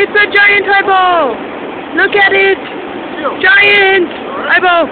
It's a giant eyeball! Look at it! Giant eyeball!